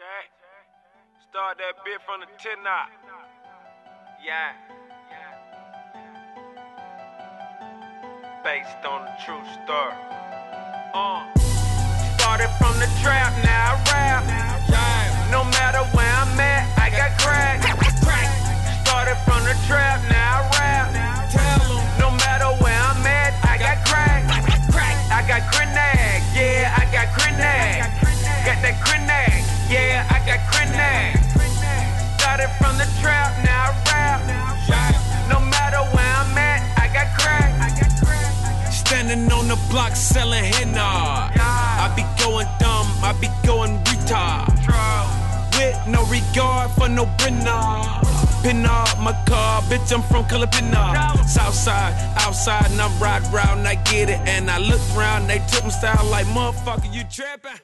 Jack. Start that bit from the 10 knot. Yeah. Based on the true story. Uh. Started from the trap, now I rap. No matter where I'm at, I got crack. Started from the trap, now I rap. No matter where I'm at, I got crack. I got grenade, yeah, I got grenade. Standing on the block selling henna. I be going dumb, I be going retard. With no regard for no Brenna. Pin up my car, bitch, I'm from Calabina. Southside, outside, and I'm riding round, I get it. And I look round, they took my style like, motherfucker, you trapping?